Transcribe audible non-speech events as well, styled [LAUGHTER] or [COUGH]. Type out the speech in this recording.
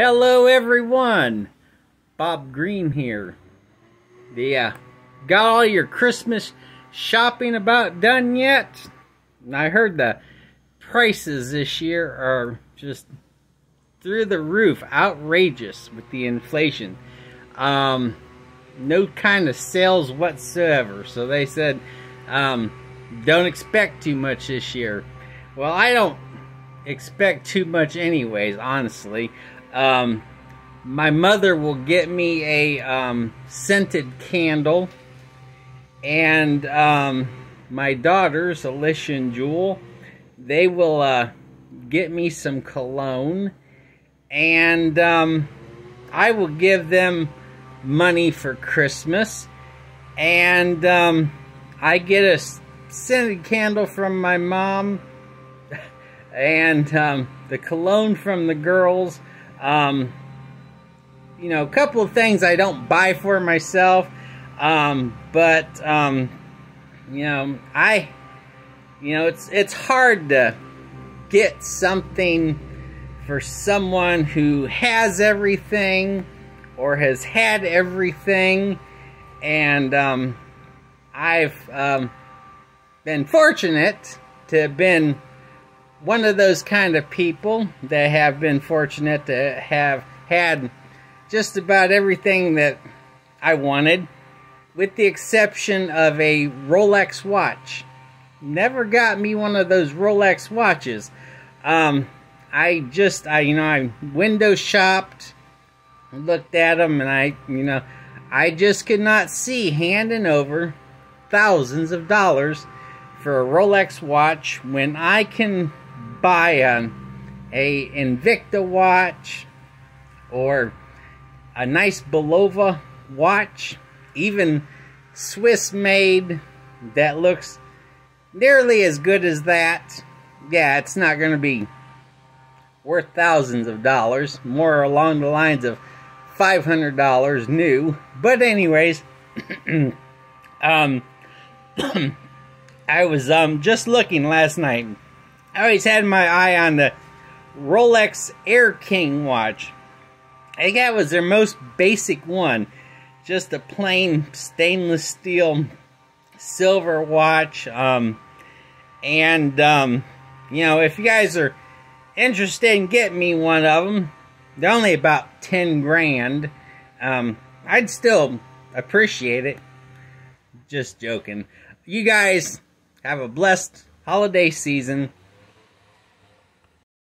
Hello everyone, Bob Green here. Yeah, got all your Christmas shopping about done yet? And I heard the prices this year are just through the roof, outrageous with the inflation. Um, no kind of sales whatsoever. So they said, um, don't expect too much this year. Well, I don't expect too much anyways, honestly. Um, my mother will get me a um, scented candle. And um, my daughters, Alicia and Jewel, they will uh, get me some cologne. And um, I will give them money for Christmas. And um, I get a scented candle from my mom. [LAUGHS] And um, the cologne from the girls. Um, you know, a couple of things I don't buy for myself. Um, but, um, you know, I, you know, it's, it's hard to get something for someone who has everything or has had everything. And, um, I've, um, been fortunate to have been one of those kind of people that have been fortunate to have had just about everything that I wanted, with the exception of a Rolex watch. Never got me one of those Rolex watches. Um, I just, I, you know, I window shopped, looked at them, and I, you know, I just could not see handing over thousands of dollars for a Rolex watch when I can buy a, a Invicta watch or a nice Bulova watch, even Swiss made that looks nearly as good as that. Yeah, it's not going to be worth thousands of dollars, more along the lines of $500 new. But anyways, [CLEARS THROAT] um [CLEARS THROAT] I was um just looking last night. Always had my eye on the Rolex Air King watch. I think that was their most basic one. Just a plain stainless steel silver watch. Um, and, um, you know, if you guys are interested in getting me one of them, they're only about 10 grand. Um, I'd still appreciate it. Just joking. You guys have a blessed holiday season.